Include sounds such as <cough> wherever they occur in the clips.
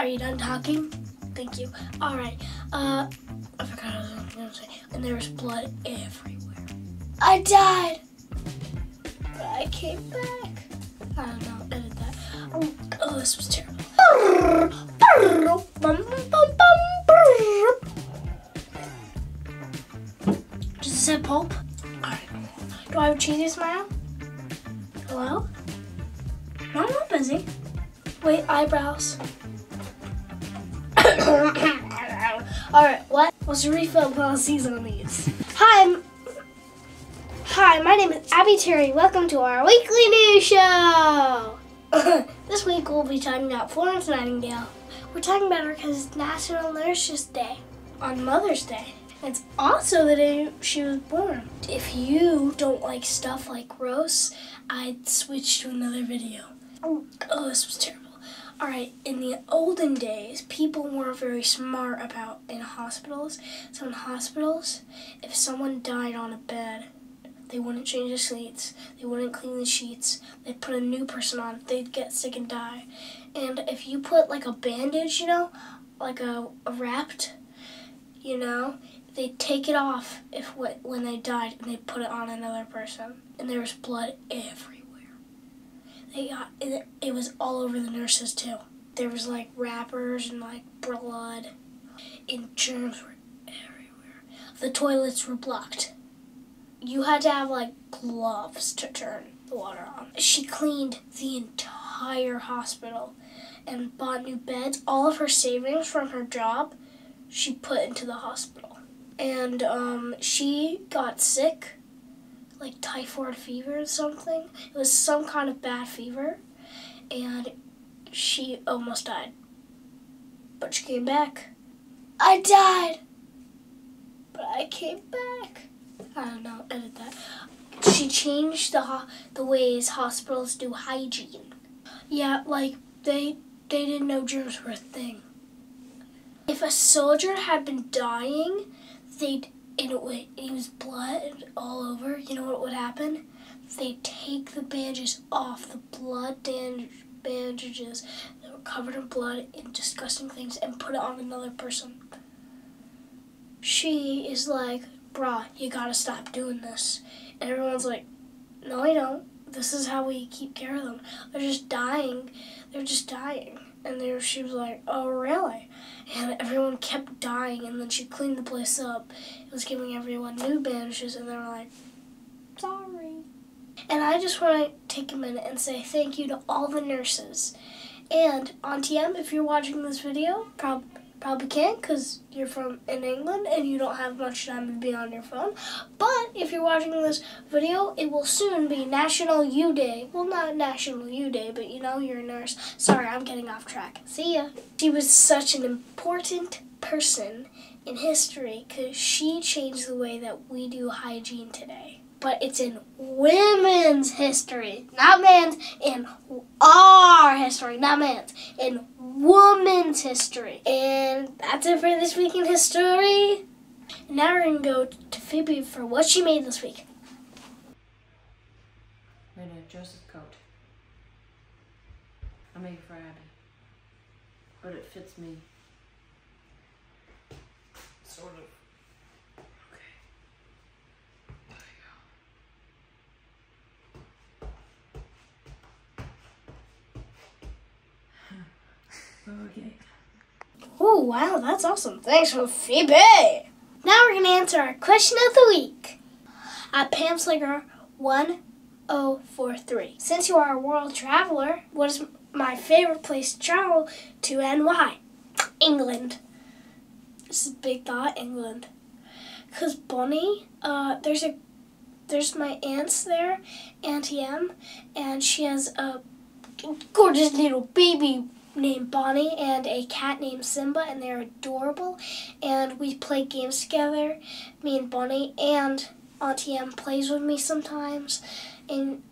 Are you done talking? Thank you. All right. Uh, I forgot what I was going to say. And there was blood everywhere. I died, but I came back. I don't know. Edit that. Oh, oh this was terrible. Does it say pulp? All right. Do I have a cheesy smile? Hello? No, I'm not busy. Wait, eyebrows. Alright, what? What's the refill policies on these? Hi, I'm, Hi, my name is Abby Terry. Welcome to our weekly news show. <coughs> this week we'll be talking about Florence Nightingale. We're talking about her because it's National Nurses Day on Mother's Day. It's also the day she was born. If you don't like stuff like gross, I'd switch to another video. Oh, oh this was terrible. All right, in the olden days, people weren't very smart about in hospitals. So in hospitals, if someone died on a bed, they wouldn't change the sheets. They wouldn't clean the sheets. They'd put a new person on. They'd get sick and die. And if you put like a bandage, you know, like a, a wrapped, you know, they'd take it off if when they died and they put it on another person. And there was blood everywhere. They got it, it was all over the nurses too. There was like wrappers and like blood, and germs were everywhere. The toilets were blocked. You had to have like gloves to turn the water on. She cleaned the entire hospital and bought new beds. All of her savings from her job, she put into the hospital. And um, she got sick like typhoid fever or something. It was some kind of bad fever, and she almost died. But she came back. I died, but I came back. I don't know. Edit that. She changed the the ways hospitals do hygiene. Yeah, like they they didn't know germs were a thing. If a soldier had been dying, they'd and it, would, it was blood all over, you know what would happen? They take the bandages off, the blood bandages that were covered in blood and disgusting things, and put it on another person. She is like, bruh, you gotta stop doing this. And everyone's like, no, I don't. This is how we keep care of them. They're just dying. They're just dying. And there she was like, oh, really? And everyone kept dying, and then she cleaned the place up. It was giving everyone new bandages, and they were like, sorry. And I just want to take a minute and say thank you to all the nurses. And Auntie M, if you're watching this video, probably Probably can't because you're from in England and you don't have much time to be on your phone. But if you're watching this video, it will soon be National U Day. Well, not National U Day, but you know, you're a nurse. Sorry, I'm getting off track. See ya. She was such an important person in history because she changed the way that we do hygiene today but it's in women's history, not man's, in our history, not man's, in woman's history. And that's it for this week in history. now we're going to go to Phoebe for what she made this week. Made a Joseph coat. I made it for Abby. But it fits me. Okay. Oh, wow, that's awesome. Thanks for Phoebe. Now we're going to answer our question of the week at Pam Slinger 1043. Since you are a world traveler, what is my favorite place to travel to and why? England. This is a big thought, England. Because Bonnie, uh, there's a there's my aunt's there, Auntie M, and she has a gorgeous little baby named Bonnie and a cat named Simba, and they're adorable. And we play games together, me and Bonnie, and Auntie M plays with me sometimes. And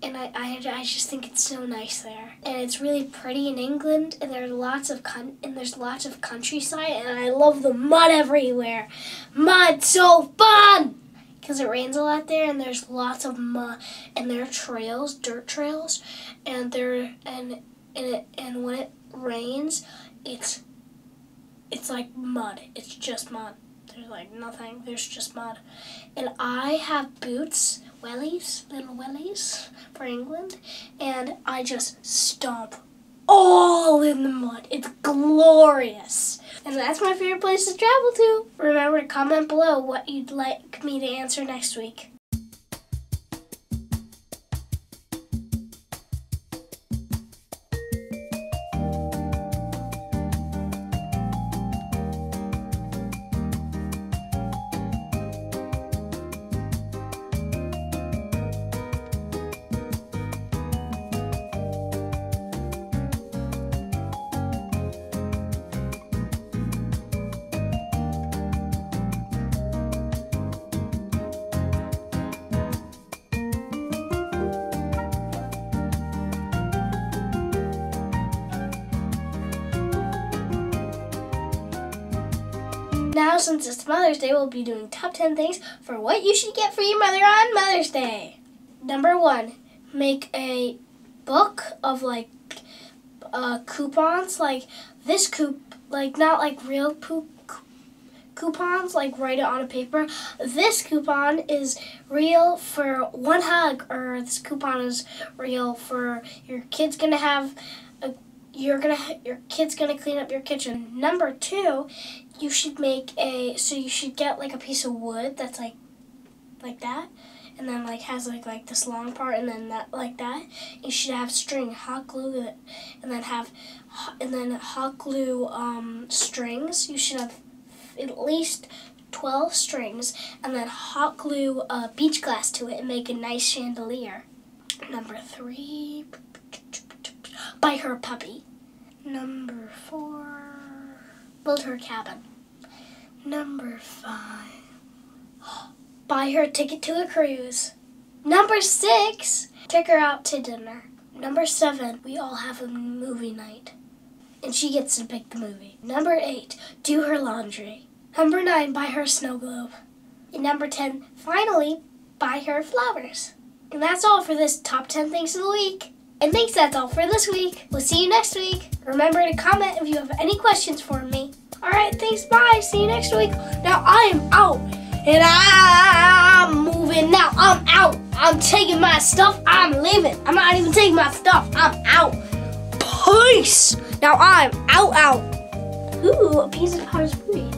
and I, I, I just think it's so nice there. And it's really pretty in England, and there's lots of con- and there's lots of countryside, and I love the mud everywhere. Mud so fun! Because it rains a lot there, and there's lots of mud, and there are trails, dirt trails, and there and and it, and when it rains, it's it's like mud. It's just mud. There's like nothing. There's just mud. And I have boots, wellies, little wellies for England, and I just stomp all in the mud. It's glorious. And that's my favorite place to travel to. Remember to comment below what you'd like me to answer next week. Now, since it's Mother's Day, we'll be doing top 10 things for what you should get for your mother on Mother's Day. Number one, make a book of like uh, coupons, like this coup, like not like real poop coupons, like write it on a paper. This coupon is real for one hug, or this coupon is real for your kid's gonna have a you're gonna your kid's gonna clean up your kitchen. Number two, you should make a so you should get like a piece of wood that's like like that and then like has like like this long part and then that like that. You should have string hot glue it and then have and then hot glue um, strings. You should have at least 12 strings and then hot glue uh, beach glass to it and make a nice chandelier. Number three buy her a puppy. Number four build her cabin. Number five, <gasps> buy her a ticket to a cruise. Number six, take her out to dinner. Number seven, we all have a movie night. And she gets to pick the movie. Number eight, do her laundry. Number nine, buy her a snow globe. And number 10, finally, buy her flowers. And that's all for this top 10 things of the week. And thanks, that's all for this week. We'll see you next week. Remember to comment if you have any questions for me. Alright, thanks, bye. See you next week. Now I am out. And I'm moving now. I'm out. I'm taking my stuff. I'm leaving. I'm not even taking my stuff. I'm out. Peace. Now I'm out, out. Ooh, a piece of Har's booty.